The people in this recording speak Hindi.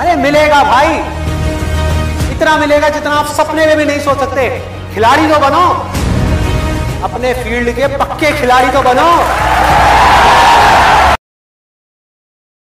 अरे मिलेगा भाई। इतना मिलेगा जितना आप सपने में भी नहीं सोच सकते। खिलाड़ी तो बनो। अपने फ़ील्ड के पक्के खिलाड़ी तो बनो।